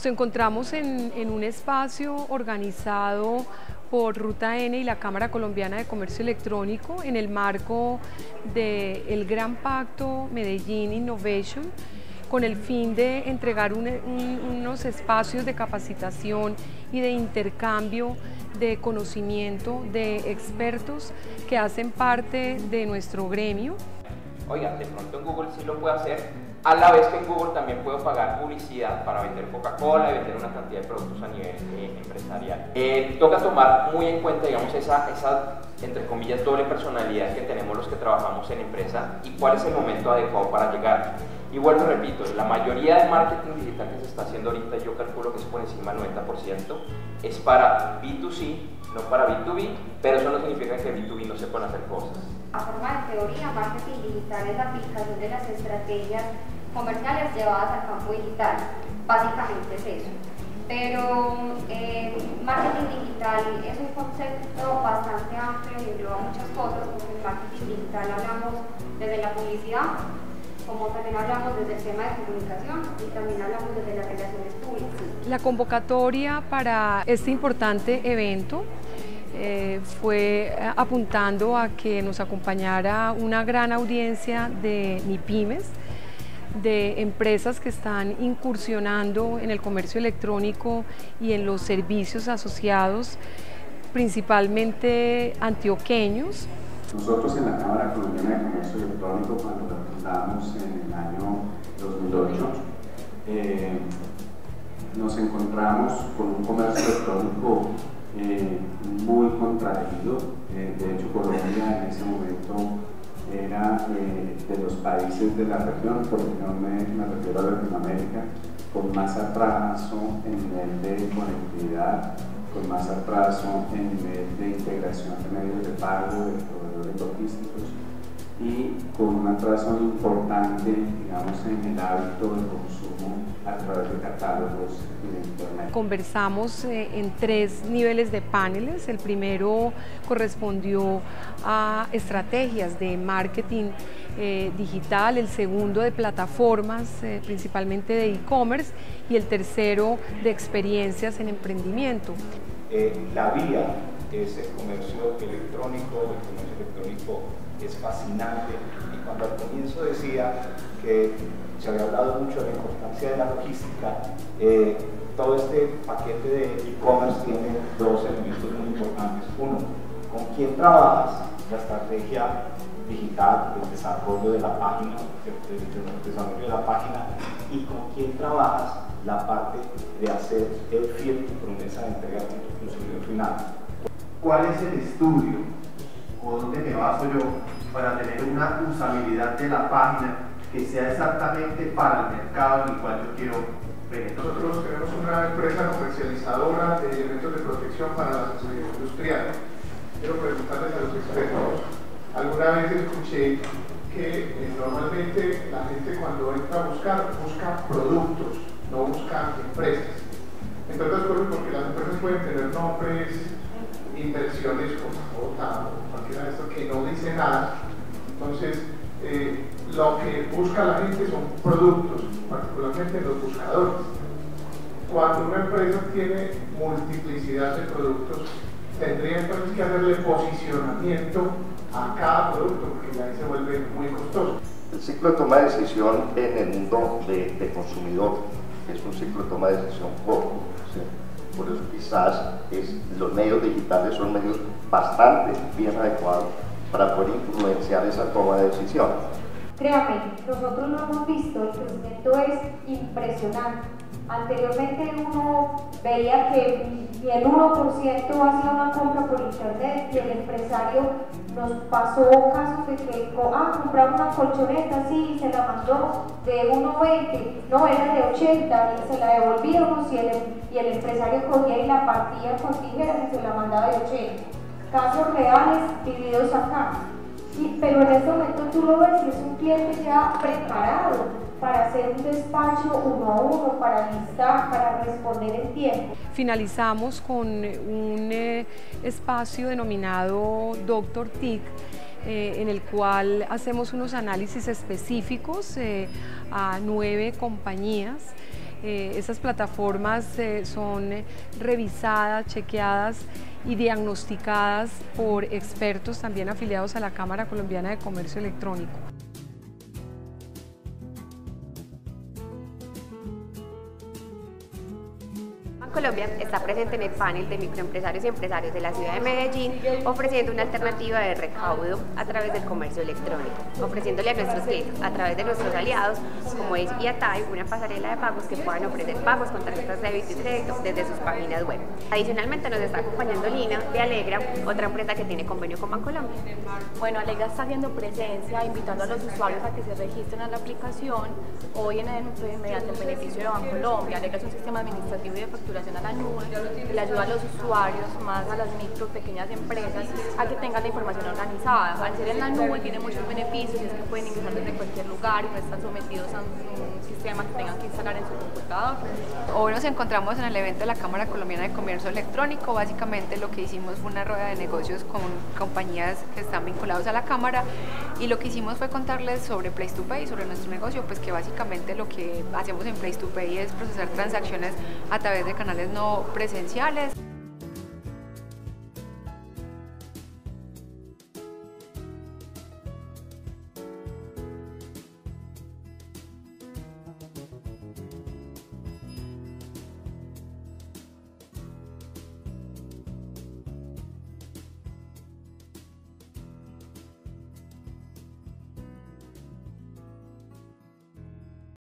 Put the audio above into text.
Nos encontramos en, un espacio organizado por Ruta N y la Cámara Colombiana de Comercio Electrónico en el marco del Gran Pacto Medellín Innovation con el fin de entregar unos espacios de capacitación y de intercambio de conocimiento de expertos que hacen parte de nuestro gremio. Oiga, de pronto en Google sí lo puede hacer, a la vez que en Google también puedo pagar publicidad para vender Coca-Cola y vender una cantidad de productos a nivel eh, empresarial. Eh, toca tomar muy en cuenta, digamos, esa, esa, entre comillas, doble personalidad que tenemos los que trabajamos en empresa y cuál es el momento adecuado para llegar. Y vuelvo repito, la mayoría de marketing digital que se está haciendo ahorita, yo calculo que es por encima del 90%, es para B2C, no para B2B, pero eso no significa que B2B no se puedan hacer cosas. A forma de teoría, marketing digital es la aplicación de las estrategias comerciales llevadas al campo digital. Básicamente es eso. Pero eh, marketing digital es un concepto bastante amplio y engloba muchas cosas, porque en marketing digital hablamos desde la publicidad, como también hablamos desde el tema de comunicación y también hablamos desde las relaciones públicas. La convocatoria para este importante evento eh, fue apuntando a que nos acompañara una gran audiencia de MIPIMES, de empresas que están incursionando en el comercio electrónico y en los servicios asociados, principalmente antioqueños, nosotros en la Cámara Colombiana de Comercio Electrónico, cuando en el año 2008, eh, nos encontramos con un comercio electrónico eh, muy contraído. Eh, de hecho, Colombia en ese momento era de los países de la región, porque no me, me refiero a Latinoamérica, con más atraso en nivel de conectividad, con más atraso en nivel de integración de medios de pago, de proveedores logísticos y con un atraso importante, digamos, en el hábito de consumo a través de catálogos y de Internet. Conversamos eh, en tres niveles de paneles. El primero correspondió a estrategias de marketing eh, digital, el segundo de plataformas, eh, principalmente de e-commerce, y el tercero de experiencias en emprendimiento. la vía es el comercio electrónico, el comercio electrónico es fascinante y cuando al comienzo decía que se había hablado mucho de la importancia de la logística, eh, todo este paquete de e-commerce tiene dos elementos muy importantes. Uno, con quién trabajas, la estrategia digital, el desarrollo de la página, el desarrollo de la página y con quién trabajas la parte de hacer el fiel promesa de entrega a tu consumidor final. ¿Cuál es el estudio o dónde me baso yo para tener una usabilidad de la página que sea exactamente para el mercado en el cual yo quiero penetrar. Nosotros tenemos una empresa comercializadora de elementos de protección para la seguridad industrial. Quiero preguntarles a los expertos. Alguna vez escuché que eh, normalmente la gente cuando entra a buscar, busca productos, no busca empresas. Entre otras cosas porque las empresas pueden tener nombres inversiones como J o cualquiera de estos que no dice nada. Entonces, eh, lo que busca la gente son productos, particularmente los buscadores. Cuando una empresa tiene multiplicidad de productos, tendría entonces que hacerle posicionamiento a cada producto, porque ahí se vuelve muy costoso. El ciclo de toma de decisión en el mundo de, consumidor es un ciclo de toma de decisión corto. Por eso quizás los medios digitales son medios bastante bien adecuados para poder influenciar esa toma de decisión. Créame, nosotros lo hemos visto, el crecimiento es impresionante. Anteriormente uno veía que ni el 1% hacía una compra por internet y el empresario nos pasó casos de que, ah, una colchoneta, sí, y se la mandó de 1,20, no, era de 80, y se la devolvíamos y el, y el empresario cogía y la partía con tijeras y se la mandaba de 80. Casos reales vividos acá. pero en este momento tú lo ves y es un cliente ya preparado para hacer un despacho uno a uno, para listar, para responder en tiempo. Finalizamos con un eh, espacio denominado Doctor TIC, eh, en el cual hacemos unos análisis específicos eh, a nueve compañías Eh, esas plataformas eh, son revisadas, chequeadas y diagnosticadas por expertos también afiliados a la Cámara Colombiana de Comercio Electrónico. Colombia está presente en el panel de microempresarios y empresarios de la ciudad de Medellín, ofreciendo una alternativa de recaudo a través del comercio electrónico, ofreciéndole a nuestros clientes, a través de nuestros aliados, como es IATAI, una pasarela de pagos que puedan ofrecer pagos con tarjetas de débito y crédito desde sus páginas web. Adicionalmente nos está acompañando Lina de Alegra, otra empresa que tiene convenio con Bancolombia. Bueno, Alegra está haciendo presencia, invitando a los usuarios a que se registren a la aplicación hoy en el, mediante el beneficio de Bancolombia. Alegra es un sistema administrativo y de factura a la nube, le ayuda a los usuarios, más a las micro, pequeñas empresas, a que tengan la información organizada. Al ser en la nube tiene muchos beneficios, es que pueden ingresar desde cualquier lugar y no están sometidos a un sistema que tengan que instalar en su computador. Hoy nos encontramos en el evento de la Cámara Colombiana de Comercio Electrónico. Básicamente lo que hicimos fue una rueda de negocios con compañías que están vinculadas a la Cámara y lo que hicimos fue contarles sobre Place to Pay, sobre nuestro negocio, pues que básicamente lo que hacemos en Place to Pay es procesar transacciones a través de canales no presenciales.